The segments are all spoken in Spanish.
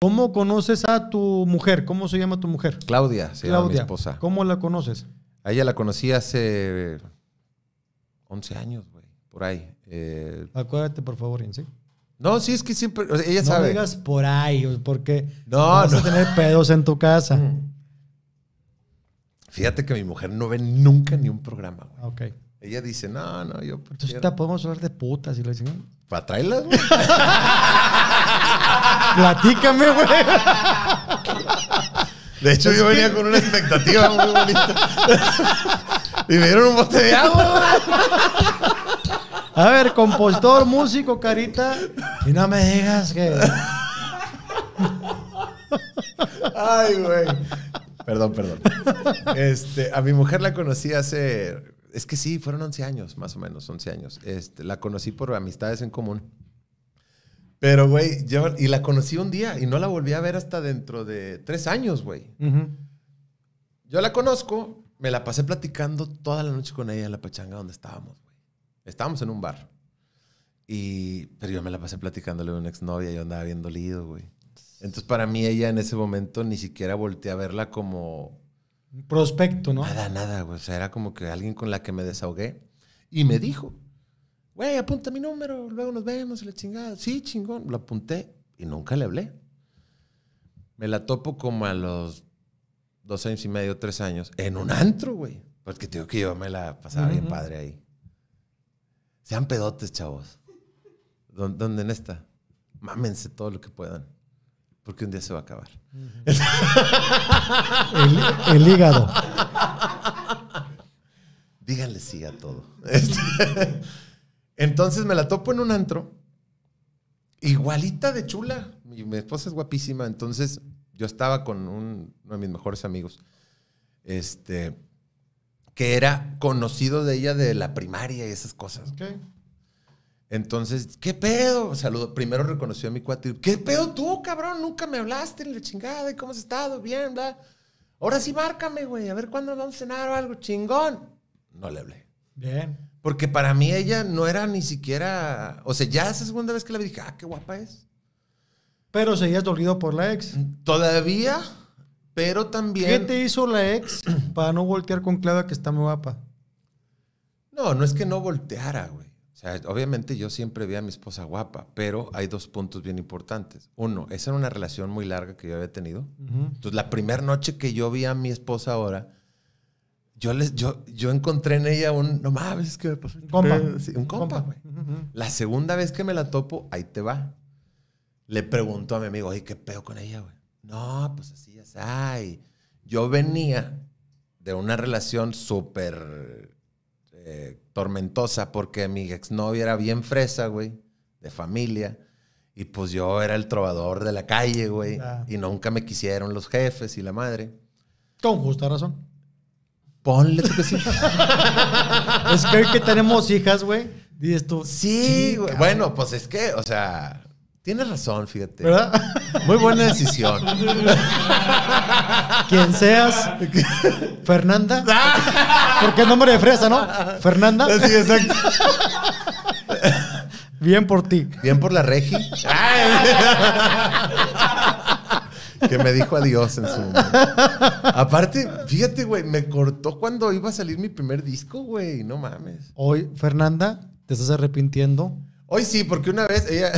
¿Cómo conoces a tu mujer? ¿Cómo se llama tu mujer? Claudia, se llama mi esposa. ¿Cómo la conoces? A ella la conocí hace 11 años, güey, por ahí. Eh, Acuérdate, por favor, Ian, ¿sí? no, sí, es que siempre, o sea, ella no sabe. digas por ahí, porque No, vas no. a tener pedos en tu casa. Fíjate que mi mujer no ve nunca ni un programa, güey. Ok. Ella dice, no, no, yo Entonces prefiero... ahorita podemos hablar de putas y le dicen, Para traerlas, güey. platícame, güey. De hecho, yo venía con una expectativa muy bonita. y me dieron un bote de agua. A ver, compositor, músico, carita. Y no me digas que. Ay, güey. Perdón, perdón. Este, a mi mujer la conocí hace. Es que sí, fueron 11 años, más o menos, 11 años. Este, la conocí por amistades en común. Pero, güey, yo. Y la conocí un día y no la volví a ver hasta dentro de tres años, güey. Yo la conozco, me la pasé platicando toda la noche con ella en la pachanga donde estábamos, güey. Estábamos en un bar. Y, pero yo me la pasé platicándole a una exnovia, yo andaba bien dolido, güey. Entonces, para mí, ella en ese momento ni siquiera volteé a verla como Prospecto, ¿no? nada, nada, güey. O sea, era como que alguien con la que me desahogué. Y me dijo, güey, apunta mi número, luego nos vemos, y la chingada. Sí, chingón. Lo apunté y nunca le hablé. Me la topo como a los dos años y medio, tres años, en un antro, güey. Porque te digo que yo me la pasaba bien padre ahí. Sean pedotes, chavos. ¿Dó- ¿Dónde en esta? Mámense todo lo que puedan. Porque un día se va a acabar. El, el hígado. Díganle sí a todo. Entonces me la topo en un antro. Igualita de chula. Mi, mi esposa es guapísima. Entonces yo estaba con un- uno de mis mejores amigos. Este. Que era conocido de ella de la primaria y esas cosas. Entonces, ¿qué pedo? Saludo. Primero reconoció a mi cuate. ¿Qué pedo tú, cabrón? Nunca me hablaste en la chingada. ¿Y cómo has estado? Bien, bla. Ahora sí, márcame, güey. A ver cuándo vamos a cenar o algo. Chingón. No le hablé. Bien. Porque para mí ella no era ni siquiera. O sea, ya esa segunda vez que la vi dije, ah, qué guapa es. Pero seguías dolido por la ex. Todavía, pero ¿Qué también. te hizo la ex para no voltear con Claudia que está muy guapa? No, no es que no volteara, güey. O sea, obviamente yo siempre vi a mi esposa guapa, pero hay dos puntos bien importantes. Uno, esa era una relación muy larga que yo había tenido. Ujú. Entonces, la primera noche que yo vi a mi esposa ahora, yo, les, yo, yo encontré en ella un. No mames, es que me pasó este Compa. pedo". Sí, un compa, güey. La segunda vez que me la topo, ahí te va. Le pregunto a mi amigo, oye, ¿qué pedo con ella, güey? No, pues así ya sabes. Yo venía de una relación súper eh, tormentosa porque mi exnovia era bien fresa, güey, de familia. Y pues yo era el trovador de la calle, güey. Ah. Y nunca me quisieron los jefes y la madre. Con justa razón. Ponle tú que sí. Es que tenemos hijas, güey, dices tú. Sí, güey. Bueno, pues es que, o sea, tienes razón, fíjate. ¿Verdad? Muy buena decisión. Quien seas. Fernanda. Porque es nombre de fresa, ¿no? Fernanda. Sí, exacto. Bien por ti. Bien por la regi. Que me dijo adiós en su momento. Aparte, fíjate, güey, me cortó cuando iba a salir mi primer disco, güey. No mames. Hoy, Fernanda, te estás arrepintiendo. Hoy sí, porque una vez ella.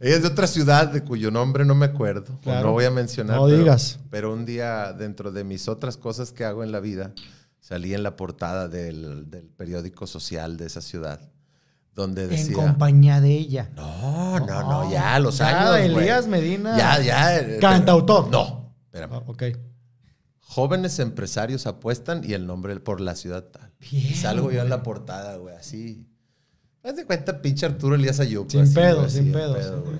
ella es de otra ciudad de cuyo nombre no me acuerdo. Claro. No voy a mencionar. No pero- digas. Pero un día, dentro de mis otras cosas que hago en la vida, salí en la portada del, del periódico social de esa ciudad. Donde decía. En compañía de ella. No, no, no, ya, los Ya, años. güey. Elías Medina. Ya, ya. eh, Cantautor. No, espérame. Ah, ok. Jóvenes empresarios apuestan y el nombre por la ciudad tal. Bien, y salgo yo en la portada, güey, así. Haz de cuenta, pinche Arturo Elías Ayup. Sin así, güey, así, sin en pedo, güey.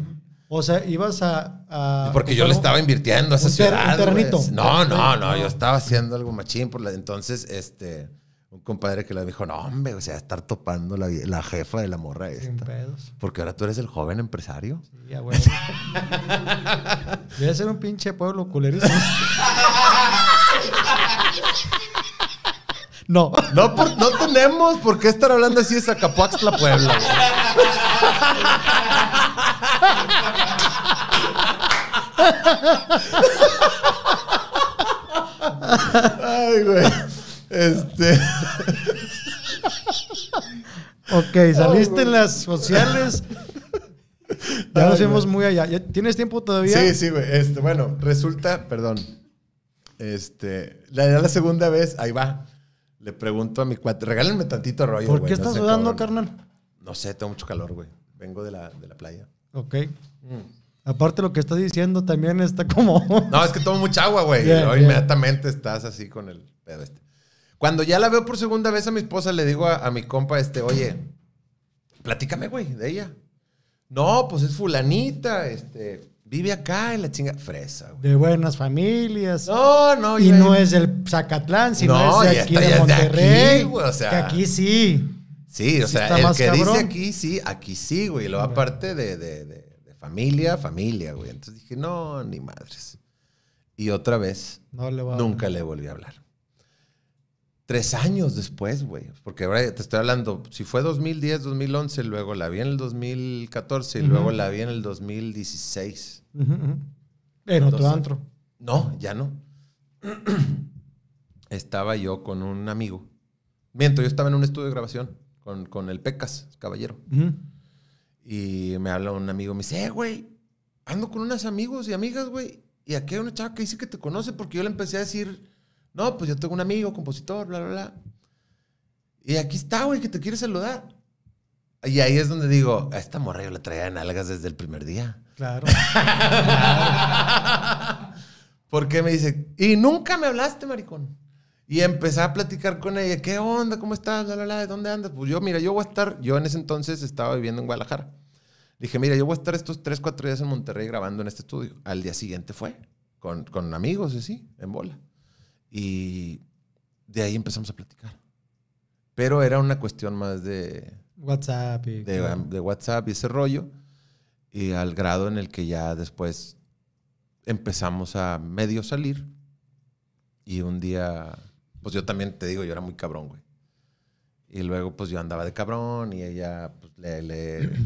O sea, ibas a. a- Porque yo le estaba invirtiendo a esa un ter- ciudad. un terrenito. güey. No, no, no, No. Yo estaba haciendo algo machín por la. Entonces, este. Un compadre que le dijo, no, hombre, o sea, estar topando la, la jefa de la morra Sin esta. pedos. Porque ahora tú eres el joven empresario. Sí, a huevo. Debe ser un pinche pueblo culerísimo. No. No, por- no tenemos por qué estar hablando así de Zacapuaxtla, Puebla. güey. Ay, güey. Este. Ok, saliste en las sociales. Ya nos Ay, fuimos güey. muy allá. ¿Ya ¿Tienes tiempo todavía? Sí, sí, güey. Este, bueno, resulta, perdón. Este, la, la segunda vez, ahí va. Le pregunto a mi cuate, regálenme tantito rollo. ¿Por güey, qué no estás sé, sudando, cabrón. carnal? No sé, tengo mucho calor, güey. Vengo de la, de la playa. Ok. Aparte lo que estás diciendo también está como... No, es que tomo mucha agua, güey. Bien, y luego bien. inmediatamente estás así con el pedo este. Cuando ya la veo por segunda vez a mi esposa, le digo a, a mi compa este, oye, platícame, güey, de ella. No, pues es fulanita, este, vive acá en la chinga. Fresa, güey. de buenas familias. No, no. y no es del Zacatlán, sino No, es de aquí de Monterrey. aquí, güey, o sea. que aquí sí. Sí, o Sí sea, el que cabrón. dice aquí sí, aquí sí, güey. Luego aparte de, de- de- de familia, familia, güey. Entonces dije, no, ni madres. Y otra vez, No le va a- nunca le volví a hablar. Tres años después, güey. Porque ahora te estoy hablando, si fue 2010, 2011, luego la vi en el 2014 y luego la vi en el 2016. Ujú, ujú. En otro antro. No, ya no. estaba yo con un amigo. Miento, yo estaba en un estudio de grabación con, con el Pecas, caballero. Y me habla un amigo, me dice, eh, güey, ando con unos amigos y amigas, güey. Y aquí hay una chava que dice que te conoce porque yo le empecé a decir, no, pues yo tengo un amigo, compositor, bla, bla, bla. Y aquí está, güey, que te quiere saludar. Y ahí es donde digo, a esta morra yo la traía en algas desde el primer día. Claro. Porque me dice, y nunca me hablaste, maricón. Y empecé a platicar con ella, ¿qué onda? ¿Cómo estás? Bla, bla, bla, ¿De dónde andas? Pues yo, mira, yo voy a estar, yo en ese entonces estaba viviendo en Guadalajara. Dije, mira, yo voy a estar estos 3, 4 días en Monterrey grabando en este estudio. Al día siguiente fue, con, con amigos, y así, en bola. Y de ahí empezamos a platicar. Pero era una cuestión más de, WhatsApp y... de, de WhatsApp y ese rollo. Y al grado en el que ya después empezamos a medio salir. Y un día, pues yo también te digo, yo era muy cabrón, güey. Y luego, pues yo andaba de cabrón y ella, pues le. le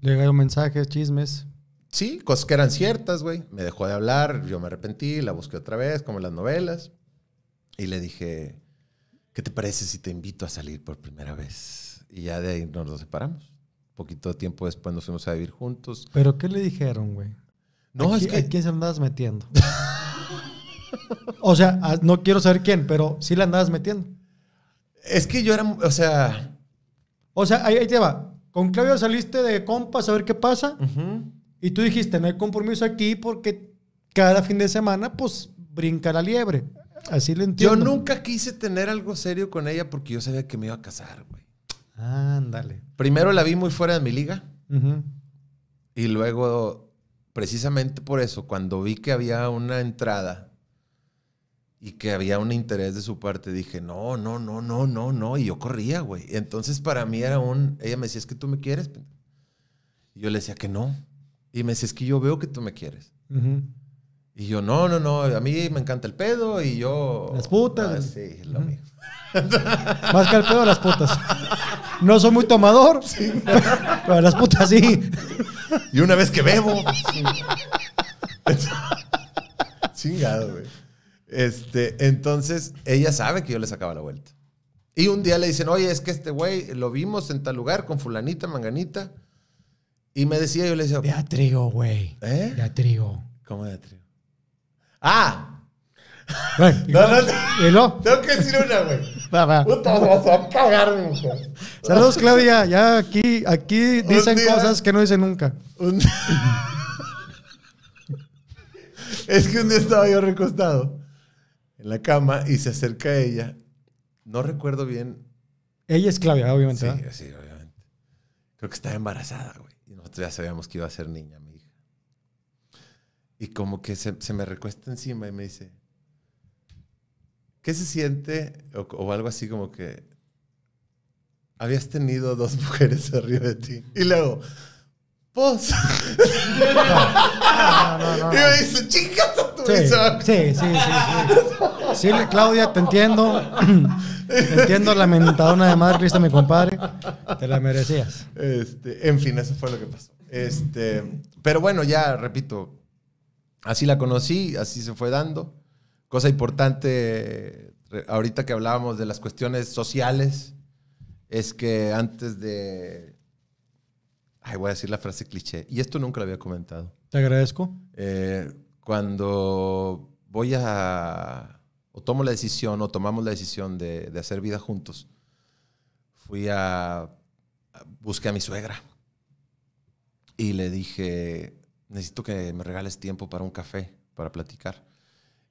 Le llega un mensaje, chismes. sí, cosas que eran ciertas, güey. Me dejó de hablar, yo me arrepentí, la busqué otra vez, como en las novelas. Y le dije, ¿qué te parece si te invito a salir por primera vez? Y ya de ahí nos nos separamos. Poquito tiempo después nos fuimos a vivir juntos. ¿Pero qué le dijeron, güey? No, ¿A es que. ¿A quién se andabas metiendo? o sea, a- no quiero saber quién, pero sí le andabas metiendo. Es que yo era, o sea. O sea, ahí, ahí te va. Con Claudio saliste de compas a ver qué pasa. Y tú dijiste, no hay compromiso aquí porque cada fin de semana, pues, brinca la liebre. Así le Yo entiendo. nunca quise tener algo serio con ella porque yo sabía que me iba a casar, güey. Ándale. Primero la vi muy fuera de mi liga Ujú. y luego, precisamente por eso, cuando vi que había una entrada y que había un interés de su parte, dije, no, no, no, no, no, no. Y yo corría, güey. Entonces para mí era un, ella me decía, es que tú me quieres. pendejo?". Y yo le decía que no. Y me decía, es que yo veo que tú me quieres. Ujú. Y yo, no, no, no, a mí me encanta el pedo y yo... Las putas. Ah, sí, lo mío. Más que el pedo las putas. No soy muy tomador, pero las putas sí. Y una vez que bebo. Chingado, güey. Este, entonces, ella sabe que yo le sacaba la vuelta. Y un día le dicen, oye, es que este güey lo vimos en tal lugar con fulanita, manganita. Y me decía, yo le decía, De a trigo, güey. ¿eh? De a trigo. ¿Cómo de trío? ¡Ah! ¿y No, no, no. ¿Y no? Tengo que decir una, güey. Va, va. Puta, vas a cagar, mujer. Saludos, Claudia. Ya aquí, aquí dicen día- cosas que no dicen nunca. Un- es que un día estaba yo recostado en la cama y se acerca ella. No recuerdo bien. Ella es Claudia, obviamente. Sí, ¿verdad? sí, obviamente. Creo que estaba embarazada, güey. Y nosotros ya sabíamos que iba a ser niña. Y como que se, se me recuesta encima y me dice, ¿qué se siente? O, o algo así como que habías tenido dos mujeres arriba de ti. Y luego. No, no, no, Y me dice, chingas a tu Sí, visa". sí, sí, sí, sí. Claudia, te entiendo. entiendo la mentadona de madre, Cristo, mi compadre. Te la merecías. Este, en fin, eso fue lo que pasó. Este, pero bueno, ya repito, así la conocí, así se fue dando. Cosa importante, ahorita que hablábamos de las cuestiones sociales, es que antes de... Ay, voy a decir la frase cliché. Y esto nunca lo había comentado. Te agradezco. Eh, cuando voy a... o tomo la decisión o tomamos la decisión de, de hacer vida juntos, fui a... a- busqué a mi suegra y le dije, necesito que me regales tiempo para un café, para platicar.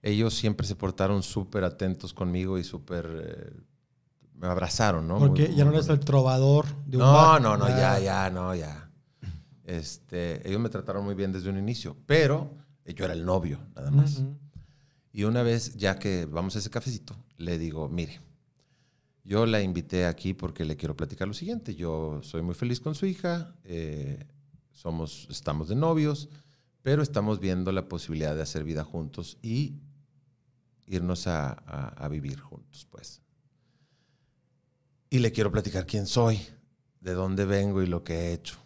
Ellos siempre se portaron súper atentos conmigo y súper... eh, me abrazaron, ¿no? Porque Muy- ya no muy- eres el trovador de un no, bar. no, no, Ah, ya, ya, no, ya. Este, ellos me trataron muy bien desde un inicio, pero yo era el novio, nada más. Ujú. Y una vez, ya que vamos a ese cafecito, le digo, mire, yo la invité aquí porque le quiero platicar lo siguiente. Yo soy muy feliz con su hija, eh, somos, estamos de novios, pero estamos viendo la posibilidad de hacer vida juntos y irnos a, a- a vivir juntos, pues. Y le quiero platicar quién soy, de dónde vengo y lo que he hecho.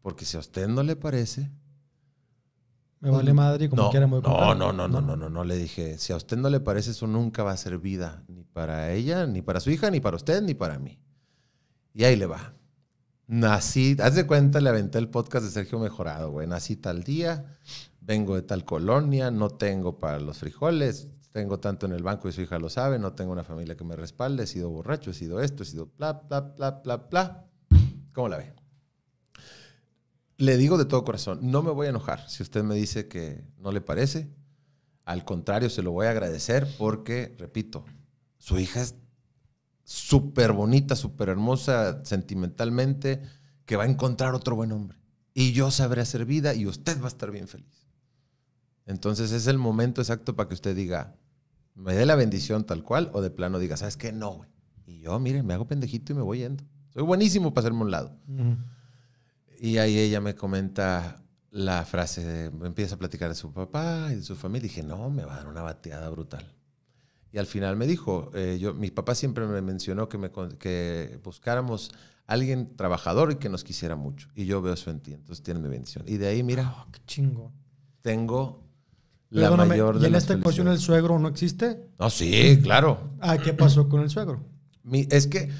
Porque si a usted no le parece, Me vale madre y como no, quiera me voy no, no, no, no, no, no, no, le dije, si a usted no le parece, eso nunca va a ser vida, ni para ella, ni para su hija, ni para usted, ni para mí. Y ahí le va. Nací, haz de cuenta, le aventé el podcast de Sergio Mejorado, güey. Nací tal día, vengo de tal colonia, no tengo para los frijoles, tengo tanto en el banco y su hija lo sabe, no tengo una familia que me respalde, he sido borracho, he sido esto, he sido bla, bla, bla, bla, bla. ¿Cómo la ve? Le digo de todo corazón, no me voy a enojar si usted me dice que no le parece. Al contrario, se lo voy a agradecer porque, repito, su hija es súper bonita, súper hermosa sentimentalmente, que va a encontrar otro buen hombre. Y yo sabré hacer vida y usted va a estar bien feliz. Entonces es el momento exacto para que usted diga, me dé la bendición tal cual, o de plano diga, ¿sabes qué? No, güey. Y yo, mire, me hago pendejito y me voy yendo. Soy buenísimo para hacerme un lado. Y ahí ella me comenta la frase, de- me empieza a platicar de su papá y de su familia. Y dije, no, me va a dar una bateada brutal. Y al final me dijo, eh, yo, mi papá siempre me mencionó que, me, que buscáramos alguien trabajador y que nos quisiera mucho. Y yo veo eso en ti, entonces tiene mi bendición. Y de ahí, mira, Ah, qué chingo. tengo la Perdóname, mayor ¿y de en las esta ecuación el suegro no existe? No, sí, claro. Ah, ¿qué pasó con el suegro? Mi- es que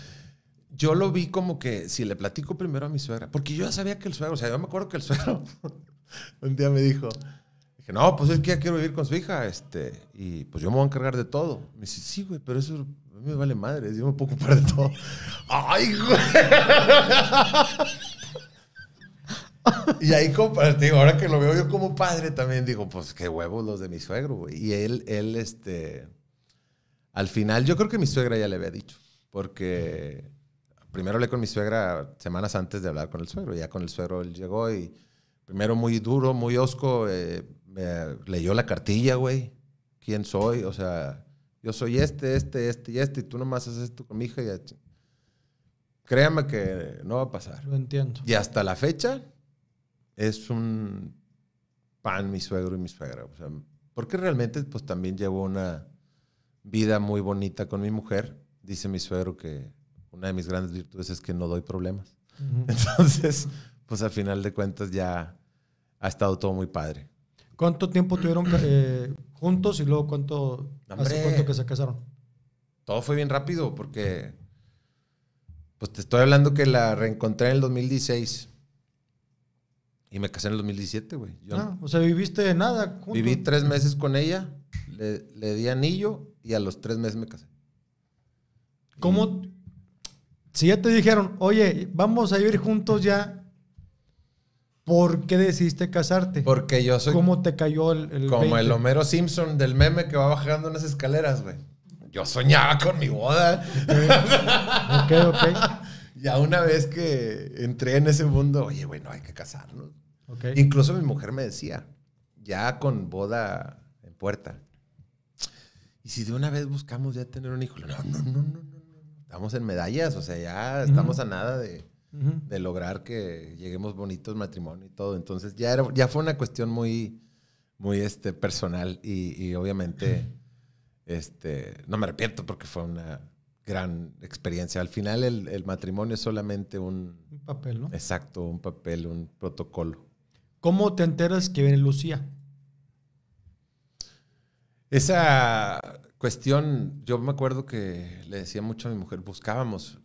yo lo vi como que si le platico primero a mi suegra, porque yo ya sabía que el suegro, o sea, yo me acuerdo que el suegro un día me dijo, dije, no, pues es que ya quiero vivir con su hija, este, y pues yo me voy a encargar de todo. Me dice, sí, güey, pero eso a mí me vale madre, yo me puedo ocupar de todo. Ay, güey. Y ahí, compa- te digo, ahora que lo veo yo como padre, también digo, pues qué huevos los de mi suegro, güey. Y él, él, este, al final, yo creo que mi suegra ya le había dicho, porque primero hablé con mi suegra semanas antes de hablar con el suegro. Ya con el suegro él llegó y primero muy duro, muy osco, eh, me leyó la cartilla, güey. ¿Quién soy? O sea, yo soy este, este, este y este, y tú nomás haces esto con mi hija. Y Créame que no va a pasar. Lo entiendo. Y hasta la fecha es un pan mi suegro y mi suegra. O sea, porque realmente pues también llevo una vida muy bonita con mi mujer. Dice mi suegro que una de mis grandes virtudes es que no doy problemas. Ujú. Entonces, pues al final de cuentas ya ha estado todo muy padre. ¿Cuánto tiempo tuvieron eh, juntos y luego cuánto, hace cuánto que se casaron? Todo fue bien rápido porque, pues te estoy hablando que la reencontré en el 2016 y me casé en el 2017, güey. Ah, o sea, viviste nada juntos. viví tres meses con ella, le, le di anillo y a los tres meses me casé. ¿Cómo? Si ya te dijeron, oye, vamos a vivir juntos ya, ¿por qué decidiste casarte? Porque yo soy ¿Cómo te cayó el, el como 20? el Homero Simpson del meme que va bajando unas escaleras, güey. Yo soñaba con mi boda. Ok, ok. Ya una vez que entré en ese mundo, oye, güey, no hay que casarnos. Incluso mi mujer me decía, ya con boda en puerta. Y si de una vez buscamos ya tener un hijo, no, no, no, no, no. no. Estamos en medallas, o sea, ya estamos a nada de, De lograr que lleguemos bonitos matrimonio y todo. Entonces ya, era, ya fue una cuestión muy, muy este, personal y, y obviamente este, no me arrepiento porque fue una gran experiencia. Al final el, el matrimonio es solamente un, Un papel, ¿no? exacto, un papel, un protocolo. ¿Cómo te enteras que viene Lucía? Esa cuestión, yo me acuerdo que le decía mucho a mi mujer, buscábamos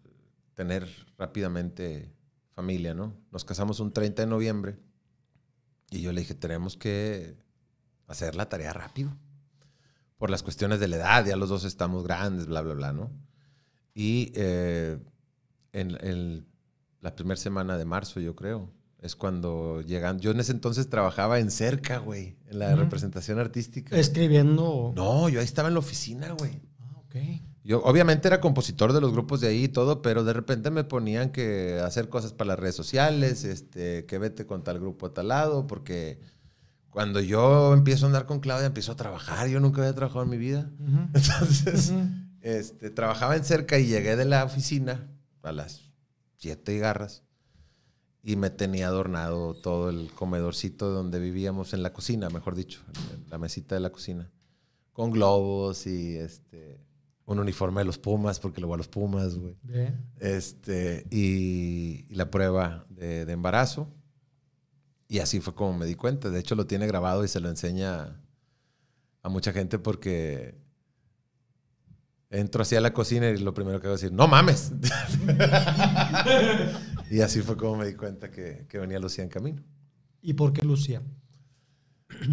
tener rápidamente familia, ¿no? Nos casamos un 30 de noviembre y yo le dije, tenemos que hacer la tarea rápido. Por las cuestiones de la edad, ya los dos estamos grandes, bla, bla, bla, ¿no? Y eh, en, la primera semana de marzo, yo creo, es cuando llegan. Yo en ese entonces trabajaba en cerca, güey, en la representación artística. ¿Escribiendo? No, yo ahí estaba en la oficina, güey. Ah, ok. Yo obviamente era compositor de los grupos de ahí y todo, pero de repente me ponían que hacer cosas para las redes sociales, este, que vete con tal grupo a tal lado, porque cuando yo empiezo a andar con Claudia, empiezo a trabajar. Yo nunca había trabajado en mi vida. Entonces, este, trabajaba en cerca y llegué de la oficina a las siete y garras y me tenía adornado todo el comedorcito donde vivíamos en la cocina, mejor dicho, la mesita de la cocina, con globos y este un uniforme de los Pumas, porque luego a los Pumas, güey. Este, y, la prueba de, embarazo. Y así fue como me di cuenta. De hecho, lo tiene grabado y se lo enseña a mucha gente porque entro así a la cocina y lo primero que hago es decir, no mames. Y así fue como me di cuenta que, venía Lucía en camino. ¿Y por qué Lucía?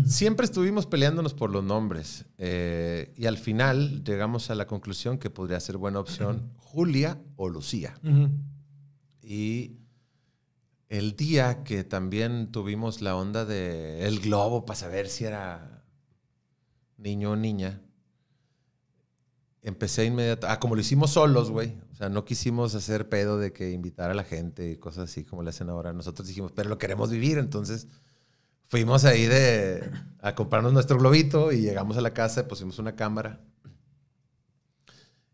Siempre estuvimos peleándonos por los nombres eh, y al final llegamos a la conclusión que podría ser buena opción Julia o Lucía. Y el día que también tuvimos la onda de el globo para saber si era niño o niña, empecé inmediatamente, ah, como lo hicimos solos, güey, o sea, no quisimos hacer pedo de que invitar a la gente y cosas así como le hacen ahora. Nosotros dijimos, pero lo queremos vivir, entonces fuimos ahí de a comprarnos nuestro globito y llegamos a la casa, pusimos una cámara.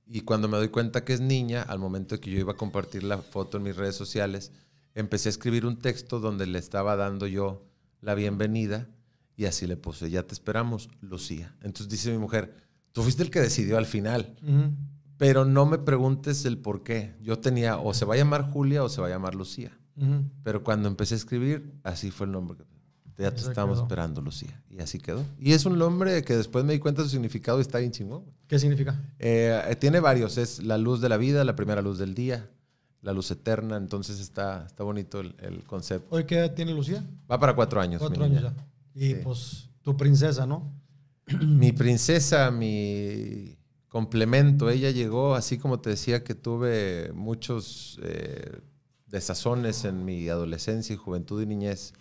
Y cuando me doy cuenta que es niña, al momento que yo iba a compartir la foto en mis redes sociales, empecé a escribir un texto donde le estaba dando yo la bienvenida y así le puse, ya te esperamos, Lucía. Entonces dice mi mujer, Tú fuiste el que decidió al final. Pero no me preguntes el por qué. Yo tenía o se va a llamar Julia o se va a llamar Lucía. Pero cuando empecé a escribir, así fue el nombre. Ya te estábamos esperando, Lucía. Y así quedó. Y es un nombre que después me di cuenta de su significado y está bien chingón. ¿Qué significa? Eh, tiene varios. Es la luz de la vida, la primera luz del día, la luz eterna. Entonces está, está bonito el, concepto. ¿Hoy qué edad tiene Lucía? Va para cuatro años. Cuatro años ya. Y pues tu princesa, ¿no? mi princesa, mi complemento, ella llegó, así como te decía que tuve muchos eh, desazones en mi adolescencia y juventud y niñez,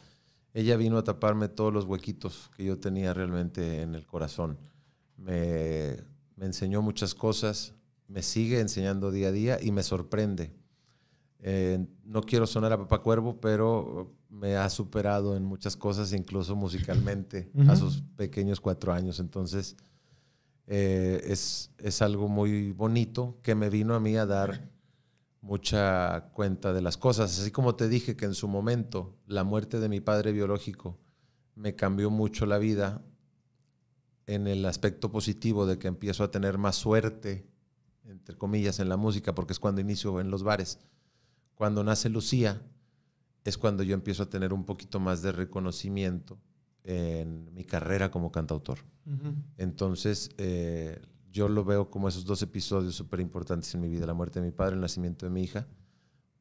ella vino a taparme todos los huequitos que yo tenía realmente en el corazón. Me, me enseñó muchas cosas, me sigue enseñando día a día y me sorprende. Eh, no quiero sonar a papá cuervo, pero me ha superado en muchas cosas, incluso musicalmente, a sus pequeños cuatro años. Entonces, eh, es, es, algo muy bonito que me vino a mí a dar mucha cuenta de las cosas. Así como te dije que en su momento la muerte de mi padre biológico me cambió mucho la vida en el aspecto positivo de que empiezo a tener más suerte, entre comillas, en la música, porque es cuando inicio en los bares. Cuando nace Lucía, es cuando yo empiezo a tener un poquito más de reconocimiento en mi carrera como cantautor. Entonces, eh, yo lo veo como esos dos episodios súper importantes en mi vida, la muerte de mi padre, el nacimiento de mi hija,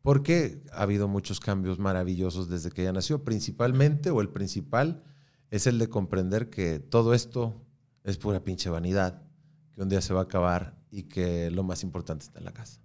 porque ha habido muchos cambios maravillosos desde que ella nació, principalmente, o el principal, es el de comprender que todo esto es pura pinche vanidad, que un día se va a acabar y que lo más importante está en la casa.